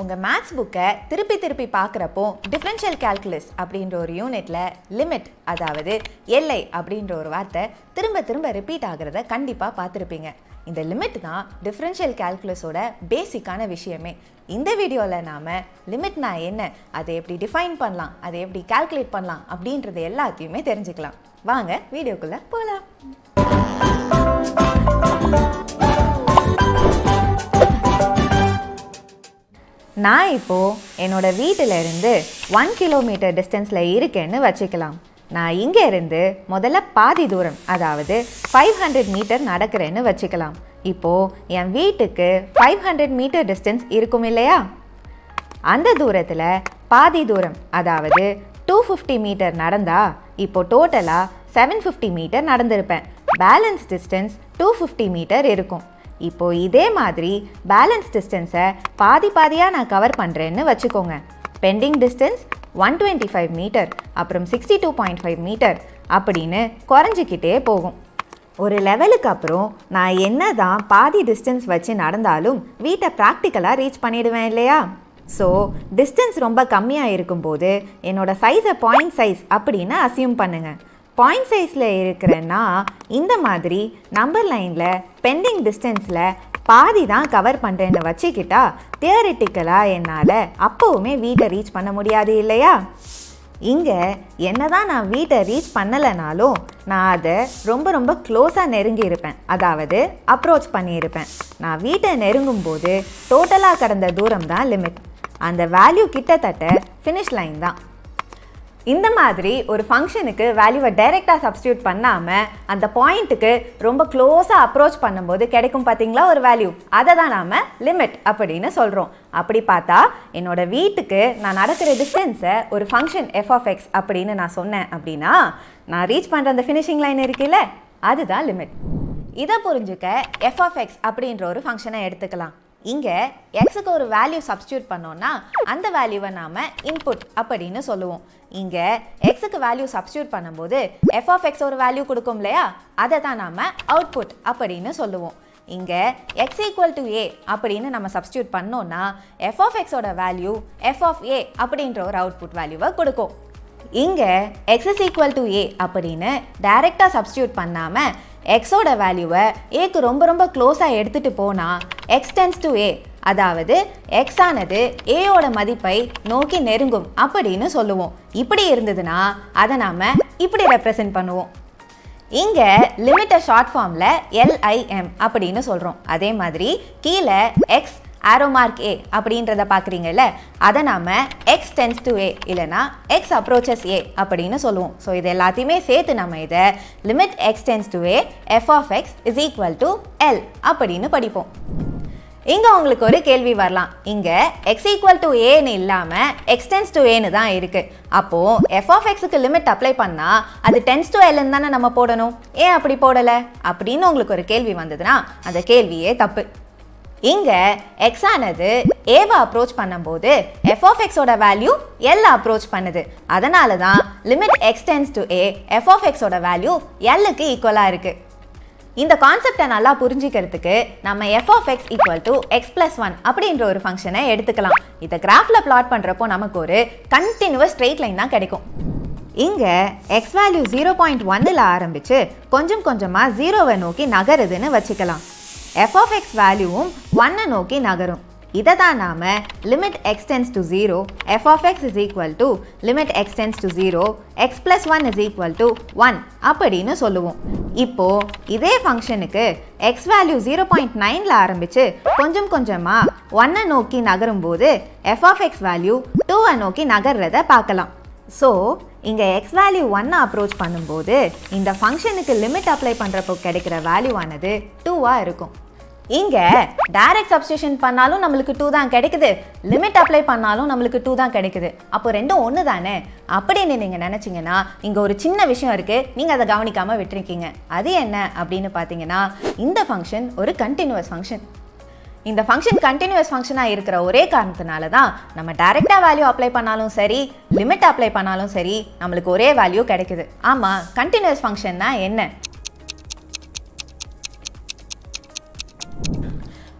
உங்கள் மேத்ஸ் புக்கை திருப்பி திருப்பி பார்க்குறப்போ டிஃப்ரென்ஷியல் கால்குலஸ் அப்படின்ற ஒரு யூனிட்டில் லிமிட் அதாவது எல்லை அப்படின்ற ஒரு வார்த்தை திரும்ப திரும்ப ரிப்பீட் ஆகிறத கண்டிப்பாக பார்த்துருப்பீங்க. இந்த லிமிட் தான் டிஃப்ரென்ஷியல் கால்குலஸோட பேசிக்கான விஷயமே. இந்த வீடியோவில் நாம் லிமிட்னா என்ன அதை எப்படி டிஃபைன் பண்ணலாம் அதை எப்படி கால்குலேட் பண்ணலாம் அப்படின்றது எல்லாத்தையுமே தெரிஞ்சுக்கலாம். வாங்க வீடியோக்குள்ளே போகலாம் நான் இப்போது என்னோட வீட்டில் இருந்து ஒன் கிலோமீட்டர் டிஸ்டன்ஸில் இருக்கேன்னு வச்சுக்கலாம். நான் இங்கேருந்து முதல்ல பாதி தூரம் அதாவது ஃபைவ் ஹண்ட்ரட் மீட்டர் நடக்கிறேன்னு வச்சுக்கலாம். இப்போது என் வீட்டுக்கு ஃபைவ் ஹண்ட்ரட் மீட்டர் டிஸ்டன்ஸ் இருக்கும் இல்லையா? அந்த தூரத்தில் பாதி தூரம் அதாவது டூ ஃபிஃப்டி மீட்டர் நடந்தா இப்போ டோட்டலாக seven fifty metre நடந்திருப்பேன். Balance distance two fifty metre இருக்கும். இப்போ இதே மாதிரி பேலன்ஸ் டிஸ்டன்ஸை பாதி பாதியாக நான் கவர் பண்ணுறேன்னு வச்சுக்கோங்க. Pending distance one twenty five metre அப்புறம் sixty two point five metre அப்படின்னு குறைஞ்சிக்கிட்டே போகும். ஒரு லெவலுக்கு அப்புறம் நான் என்ன தான் பாதி டிஸ்டன்ஸ் வச்சு நடந்தாலும் வீட்டை ப்ராக்டிக்கலாக ரீச் பண்ணிடுவேன் இல்லையா? ஸோ டிஸ்டன்ஸ் ரொம்ப கம்மியாக இருக்கும்போது என்னோடய சைஸை பாயிண்ட் சைஸ் அப்படின்னு அசியூம் பண்ணுங்கள் பாயிண்ட் சைஸில் இருக்கிறேன்னா இந்த மாதிரி நம்பர் லைனில் பெண்டிங் டிஸ்டன்ஸில் பாதி தான் கவர் பண்ணுறேன்னு வச்சுக்கிட்டா தியரிட்டிக்கலாக என்னால் அப்போவுமே வீட்டை ரீச் பண்ண முடியாது இல்லையா? இங்கே என்ன தான் நான் வீட்டை ரீச் பண்ணலைனாலும் நான் அதை ரொம்ப ரொம்ப க்ளோஸாக நெருங்கியிருப்பேன் அதாவது அப்ரோச் பண்ணியிருப்பேன். நான் வீட்டை நெருங்கும் போது டோட்டலாக கடந்த தூரம் தான் லிமிட் அந்த வேல்யூ கிட்டத்தட்ட ஃபினிஷ் லைன் தான். இந்த மாதிரி ஒரு ஃபங்க்ஷனுக்கு வேல்யூவை டைரெக்டாக சப்ஸ்டியூட் பண்ணாமல் அந்த பாயிண்ட்டுக்கு ரொம்ப க்ளோஸாக அப்ரோச் பண்ணும்போது கிடைக்கும் பார்த்தீங்களா ஒரு வேல்யூ அதை தான் நாம் லிமிட் அப்படின்னு சொல்கிறோம் அப்படி பார்த்தா என்னோடய வீட்டுக்கு நான் நடக்கிற டிஸ்டன்ஸை ஒரு ஃபங்க்ஷன் எஃப் ஆஃப் எக்ஸ் அப்படின்னு நான் சொன்னேன் அப்படின்னா நான் ரீச் பண்ணுற அந்த ஃபினிஷிங் லைன் இருக்குல்ல அதுதான் லிமிட் இதை புரிஞ்சுக்க எஃப் ஆஃப் எக்ஸ் அப்படின்ற ஒரு ஃபங்க்ஷனை எடுத்துக்கலாம். இங்கே எக்ஸுக்கு ஒரு வேல்யூ சப்ஸ்டியூட் பண்ணோன்னா அந்த வேல்யூவை நாம் இன்புட் அப்படின்னு சொல்லுவோம். இங்கே எக்ஸுக்கு வேல்யூ சப்ஸ்டியூட் பண்ணும்போது எஃப் ஆஃப் எக்ஸ் ஒரு வேல்யூ கொடுக்கும் இல்லையா? அதை தான் நாம் அவுட்புட் அப்படின்னு சொல்லுவோம். இங்கே எக்ஸ் ஈக்குவல் டு ஏ அப்படின்னு நம்ம சப்ஸ்டியூட் பண்ணோன்னா எஃப் ஆஃப் எக்ஸோட வேல்யூ எஃப் ஆஃப் ஏ அப்படின்ற ஒரு அவுட்புட் வேல்யூவை கொடுக்கும். இங்கே x is equal to a அப்படின்னு டைரெக்டாக சப்ஸ்டியூட் பண்ணாமல் எக்ஸோட வேல்யூவை ஏக்கு ரொம்ப ரொம்ப க்ளோஸாக எடுத்துகிட்டு போனால் எக்ஸ் டென்ஸ் டு ஏ அதாவது எக்ஸ் ஆனது ஏயோட மதிப்பை நோக்கி நெருங்கும் அப்படின்னு சொல்லுவோம். இப்படி இருந்ததுன்னா அதை நாம் இப்படி ரெப்ரசன்ட் பண்ணுவோம். இங்கே லிமிட்டை ஷார்ட் ஃபார்மில் எல்ஐஎம் அப்படின்னு சொல்கிறோம் அதே மாதிரி கீழே எக்ஸ் ஆரோ மார்க் ஏ அப்படின்றத பார்க்குறீங்கல்ல அதை நாம் எக்ஸ் டென்ஸ் டு ஏ இல்லைனா எக்ஸ் அப்ரோச்சஸ் ஏ அப்படின்னு சொல்லுவோம். ஸோ இது எல்லாத்தையுமே சேர்த்து நம்ம இதை limit x tends to a f of x is equal to l அப்படின்னு படிப்போம். இங்கே உங்களுக்கு ஒரு கேள்வி வரலாம். இங்கே எக்ஸ் ஈக்குவல் டு ஏன்னு இல்லாமல் எக்ஸ்டென்ஸ் டு ஏன்னு தான் இருக்குது அப்போது எஃப் ஆஃப் எக்ஸுக்கு லிமிட் அப்ளை பண்ணால் அது டென்ஸ் டு எல்னு தானே நம்ம போடணும். ஏன் அப்படி போடலை? அப்படின்னு உங்களுக்கு ஒரு கேள்வி வந்ததுன்னா அந்த கேள்வியே தப்பு. இங்கே எக்ஸ் ஆனது ஏவை அப்ரோச் பண்ணும்போது எஃப் ஆஃப் எக்ஸோட வேல்யூ எல் அப்ரோச் பண்ணுது. அதனால தான் limit x tends to a f of எக்ஸோட வேல்யூ எல்லுக்கு ஈக்குவலாக இருக்குது இந்த கான்செப்டை நல்லா புரிஞ்சிக்கிறதுக்கு நம்ம f of x equal to x plus one அப்படின்ற ஒரு ஃபங்க்ஷனை எடுத்துக்கலாம். இதை கிராஃபில் பிளாட் பண்ணுறப்போ நமக்கு ஒரு கண்டினியூவஸ் ஸ்ட்ரெயிட் லைன் தான் கிடைக்கும். இங்கே எக்ஸ் வேல்யூ ஜீரோ பாயிண்ட் ஒன்னில் ஆரம்பித்து கொஞ்சம் கொஞ்சமாக ஜீரோவை நோக்கி நகருதுன்னு வச்சுக்கலாம். எஃப் ஆஃப் எக்ஸ் வேல்யூவும் ஒன்னை நோக்கி நகரும். இதை தான் நாம் limit x tends to zero f of x is equal to limit x tends to zero x plus one is equal to one அப்படின்னு சொல்லுவோம். இப்போது இதே ஃபங்க்ஷனுக்கு எக்ஸ் வேல்யூ ஜீரோ பாயிண்ட் நைனில் ஆரம்பித்து கொஞ்சம் கொஞ்சமாக ஒன்னை நோக்கி நகரும்போது எஃப் ஆஃப் எக்ஸ் வேல்யூ டூவை நோக்கி நகர்றத பார்க்கலாம். ஸோ இங்கே எக்ஸ் வேல்யூ ஒன்னை அப்ரோச் பண்ணும்போது இந்த ஃபங்க்ஷனுக்கு லிமிட் அப்ளை பண்ணுறப்போ கிடைக்கிற வேல்யூவானது டூவாக இருக்கும். இங்கே டைரக்ட் சப்ஸ்டியூஷன் பண்ணாலும் நம்மளுக்கு டூ தான் கிடைக்குது. லிமிட் அப்ளை பண்ணாலும் நம்மளுக்கு டூ தான் கிடைக்குது. அப்போ ரெண்டும் ஒன்று தானே அப்படின்னு நீங்கள் நினச்சிங்கன்னா இங்கே ஒரு சின்ன விஷயம் இருக்குது நீங்கள் அதை கவனிக்காமல் விட்டுருக்கீங்க. அது என்ன அப்படின்னு பார்த்தீங்கன்னா இந்த ஃபங்க்ஷன் ஒரு கண்டினியூஸ் ஃபங்க்ஷன் இந்த ஃபங்க்ஷன் கண்டினியூஸ் ஃபங்க்ஷனாக இருக்கிற ஒரே காரணத்தினால தான் நம்ம டைரெக்டாக வேல்யூ அப்ளை பண்ணாலும் சரி லிமிட் அப்ளை பண்ணாலும் சரி நம்மளுக்கு ஒரே வேல்யூ கிடைக்குது. ஆமாம் கண்டினியூஸ் ஃபங்க்ஷன்னா என்ன?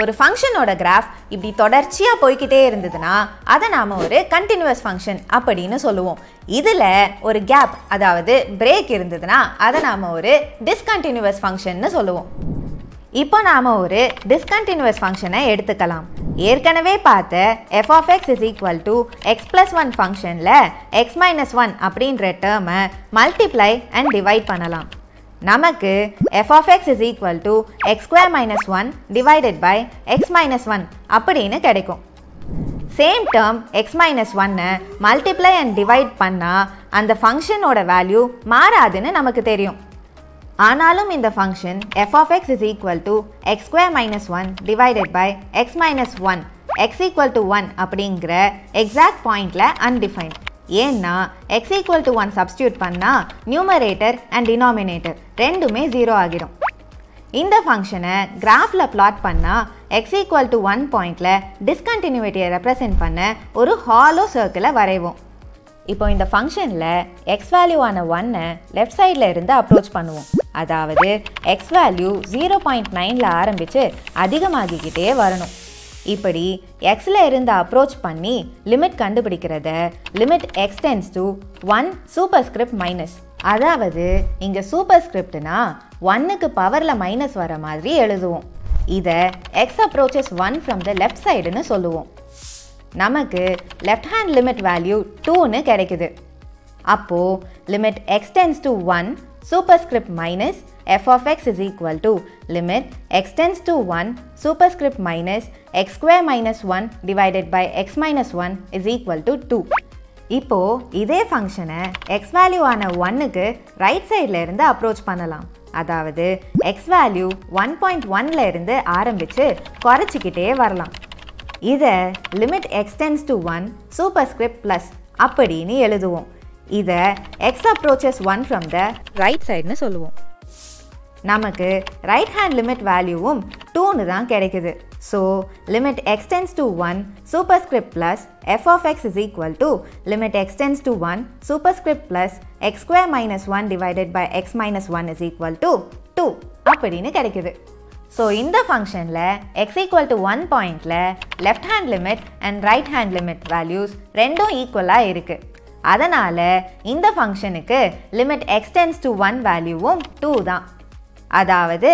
ஒரு ஃபங்க்ஷனோட கிராஃப் இப்படி தொடர்ச்சியாக போய்க்கிட்டே இருந்ததுன்னா அதை நாம் ஒரு கண்டினியூஸ் ஃபங்க்ஷன் அப்படின்னு சொல்லுவோம். இதில் ஒரு கேப் அதாவது பிரேக் இருந்ததுன்னா அதை நாம் ஒரு டிஸ்கண்டினியூவஸ் ஃபங்க்ஷன்னு சொல்லுவோம். இப்போ நாம் ஒரு டிஸ்கண்டினியூவஸ் ஃபங்க்ஷனை எடுத்துக்கலாம். ஏற்கனவே பார்த்த f of x is equal to x plus one ஃபங்க்ஷனில் எக்ஸ் மைனஸ் ஒன் அப்படின்ற டேர்மை மல்டிப்ளை அண்ட் டிவைட் பண்ணலாம். நமக்கு f of x is equal to x square minus one divided by x minus one அப்படின்னு கிடைக்கும். சேம் டேர்ம் எக்ஸ் மைனஸ் ஒன்னை multiply and divide பண்ணால் அந்த ஃபங்க்ஷனோட வேல்யூ மாறாதுன்னு நமக்கு தெரியும். ஆனாலும் இந்த function f of x is equal to x square minus one divided by x minus one x equal to one அப்படிங்கிற எக்ஸாக்ட் பாயிண்டில் அன்டிஃபைன்ட் ஏன்னா x equal to one substitute பண்ணால் நியூமரேட்டர் அண்ட் டினாமினேட்டர் ரெண்டுமே ஜீரோ ஆகிடும் இந்த ஃபங்க்ஷனை கிராஃபில் plot பண்ணால் எக்ஸ் ஈக்குவல் டு ஒன் பாயிண்டில் டிஸ்கண்டினியூட்டியை ரெப்ரசென்ட் பண்ண ஒரு ஹாலோ சர்க்கிளை வரைவோம். இப்போ இந்த ஃபங்க்ஷனில் எக்ஸ் வேல்யூவான ஒன்னை லெஃப்ட் சைடில் இருந்து அப்ரோச் பண்ணுவோம். அதாவது எக்ஸ் வேல்யூ ஜீரோ பாயிண்ட் நைனில் ஆரம்பித்து அதிகமாகிக்கிட்டே வரணும். இப்படி எக்ஸில் இருந்து அப்ரோச் பண்ணி limit கண்டுபிடிக்கிறத limit x tends to one superscript minus அதாவது இங்கே சூப்பர் ஸ்கிரிப்ட்னா ஒன்னுக்கு பவரில் மைனஸ் வர மாதிரி எழுதுவோம். இதை x approaches one from the left சைடுன்னு சொல்லுவோம். நமக்கு லெஃப்ட் ஹேண்ட் லிமிட் வேல்யூ டூன்னு கிடைக்குது. அப்போது limit x tends to one superscript minus f of x is equal to limit x tends to 1 superscript minus x square minus 1 divided by x minus 1 is equal to 2. இப்போ இதே ஃபங்க்ஷனை X value ஆன ஒன்னுக்கு right சைடில் இருந்து approach பண்ணலாம். அதாவது X value one point ஒன்ல இருந்து ஆரம்பித்து குறைச்சிக்கிட்டே வரலாம். இதை limit x tends to one superscript plus அப்படின்னு எழுதுவோம். இதை x approaches one from the right சைடுன்னு சொல்லுவோம். நமக்கு ரைட் ஹேண்ட் லிமிட் வேல்யூவும் டூன்னு தான் கிடைக்குது. So limit x tends to one superscript plus f of x is equal to limit x tends to one superscript plus x square minus one divided by x minus one is equal to two அப்படின்னு கிடைக்குது. So இந்த ஃபங்க்ஷனில் X equal to one பாயிண்டில் left hand limit and right hand limit values ரெண்டும் ஈக்குவலாக இருக்குது அதனால் இந்த ஃபங்க்ஷனுக்கு limit x tends to one வேல்யூவும் டூ தான். அதாவது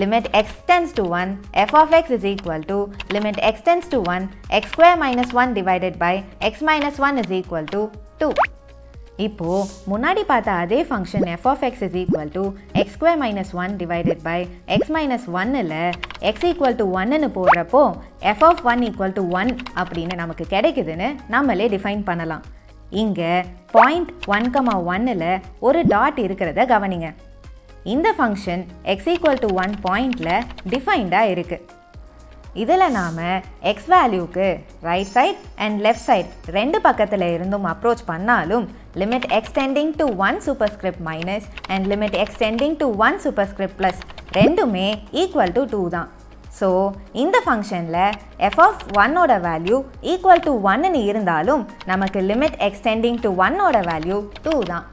limit x tends to one f of x is equal to limit x tends to one x square minus one divided by x minus one is equal to two இப்போது முன்னாடி பார்த்த அதே function f of x is equal to x square minus one divided by x minus ஒன்னில் x equal to ஒன்னுன்னு போடுறப்போ f of one equal to one அப்படின்னு நமக்கு கிடைக்குதுன்னு நம்மளே டிஃபைன் பண்ணலாம். இங்கே பாயிண்ட் ஒன் கமா ஒன்னில் ஒரு டாட் இருக்கிறத கவனிங்க. இந்த function x equal to one பாயிண்டில் டிஃபைன்டாக இருக்குது இதில் நாம் x வேல்யூக்கு right side and left side ரெண்டு பக்கத்தில் இருந்தும் அப்ரோச் பண்ணாலும் limit x tending to one superscript minus and limit x tending to one superscript plus ரெண்டுமே ஈக்குவல் டு டூ தான். ஸோ இந்த ஃபங்க்ஷனில் எஃப் ஆஃப் ஒன்னோட வேல்யூ ஈக்குவல் டு ஒன்னு இருந்தாலும் நமக்கு லிமிட் எக்ஸ்டெண்டிங் டு ஒன்னோட வேல்யூ டூ தான்.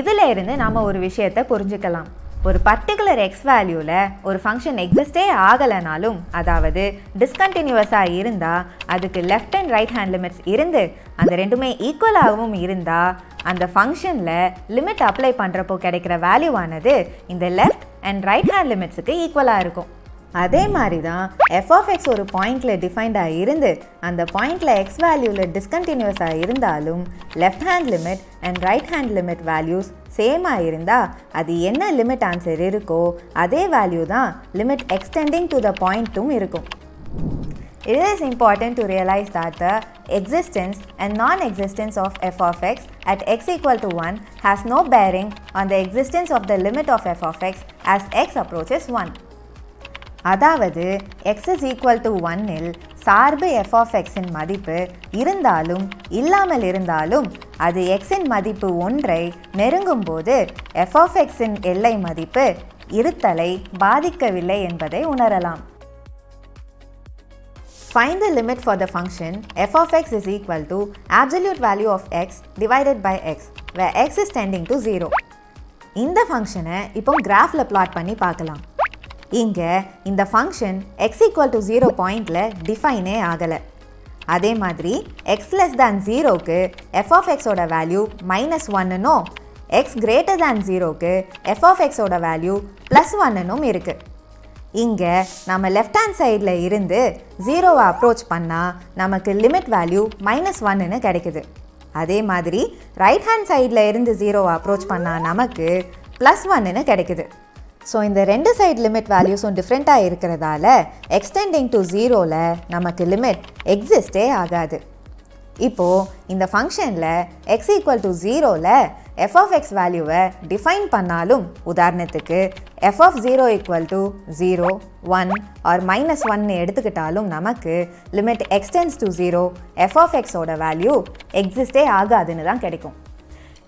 இதில் இருந்து நாம் ஒரு விஷயத்தை புரிஞ்சுக்கலாம். ஒரு பர்டிகுலர் எக்ஸ் வேல்யூவில் ஒரு ஃபங்க்ஷன் எக்ஸிஸ்டே ஆகலைனாலும் அதாவது டிஸ்கண்டினியூவஸாக இருந்தால் அதுக்கு left and right hand limits இருந்து அந்த ரெண்டுமே ஈக்குவலாகவும் இருந்தால் அந்த ஃபங்க்ஷனில் லிமிட் அப்ளை பண்ணுறப்போ கிடைக்கிற வேல்யூவானது இந்த லெஃப்ட் அண்ட் ரைட் ஹேண்ட் லிமிட்ஸுக்கு ஈக்குவலாக இருக்கும். அதே மாதிரி தான் எஃப் ஆஃப் எக்ஸ் ஒரு பாயிண்டில் டிஃபைன்டாக இருந்து அந்த பாயிண்டில் எக்ஸ் வேல்யூவில் டிஸ்கண்டினியூஸாக இருந்தாலும் left hand limit and right hand limit values சேமாக இருந்தால் அது என்ன லிமிட் ஆன்சர் இருக்கோ அதே வேல்யூ தான் லிமிட் எக்ஸ்டெண்டிங் டு த பாயிண்ட்டும் இருக்கும் It is important to realize that the existence and non-existence of f of x at x equal to 1 has no bearing on the existence of the limit of f of x as x approaches 1. அதாவது x is equal to 1 இல் சார்பு f of x இன் மதிப்பு இருந்தாலும் இல்லாமல் இருந்தாலும் அது x இன் மதிப்பு ஒன்றை நெருங்கும் போது f of x இன் எல்லை மதிப்பு இருத்தலை பாதிக்கவில்லை என்பதை உணரலாம் Find the limit for the function f of x is equal to absolute value of x divided by x where x is tending to 0. இந்த ஃபங்க்ஷனை இப்போ கிராஃபில் பிளாட் பண்ணி பார்க்கலாம் இங்கே இந்த function x equal to zero பாயிண்டில் டிஃபைனே ஆகலை. அதே மாதிரி எக்ஸ் லெஸ் தேன் ஜீரோக்கு எஃப் ஆஃப் எக்ஸோட வேல்யூ மைனஸ் ஒன்னுனும் எக்ஸ் கிரேட்டர் தேன் ஜீரோக்கு எஃப் ஆஃப் எக்ஸோட வேல்யூ ப்ளஸ் ஒன்னுனும் இருக்குது இங்கே நம்ம லெஃப்ட் ஹேண்ட் சைடில் இருந்து ஜீரோவை அப்ரோச் பண்ணால் நமக்கு லிமிட் வேல்யூ மைனஸ் ஒன்னுன்னு கிடைக்குது. அதே மாதிரி ரைட் ஹேண்ட் சைடில் இருந்து ஜீரோவை அப்ரோச் பண்ணால் நமக்கு ப்ளஸ் ஒன்னுன்னு கிடைக்குது. ஸோ இந்த ரெண்டு சைடு லிமிட் வேல்யூஸும் டிஃப்ரெண்ட்டாக இருக்கிறதால எக்ஸ்டெண்டிங் டு ஜீரோவில் நமக்கு லிமிட் எக்ஸிஸ்டே ஆகாது. இப்போது இந்த ஃபங்க்ஷனில் எக்ஸ் ஈக்குவல் டு ஜீரோவில் எஃப் ஆஃப் எக்ஸ் வேல்யூவை டிஃபைன் பண்ணாலும் உதாரணத்துக்கு f of zero equal to zero one or minus ஒன்னு எடுத்துக்கிட்டாலும் நமக்கு limit x tends to zero f of எக்ஸோட வேல்யூ எக்ஸிஸ்டே ஆகாதுன்னு தான் கிடைக்கும்.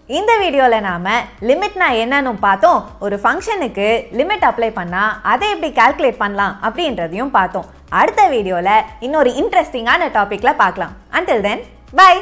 இந்த வீடியோவில் நாம் லிமிட்னா என்னன்னு பார்த்தோம். ஒரு ஃபங்க்ஷனுக்கு லிமிட் அப்ளை பண்ணால் அதை எப்படி கால்குலேட் பண்ணலாம் அப்படின்றதையும் பார்த்தோம். அடுத்த வீடியோவில் இன்னொரு இன்ட்ரெஸ்டிங்கான டாப்பிக்கில் பார்க்கலாம். Until then by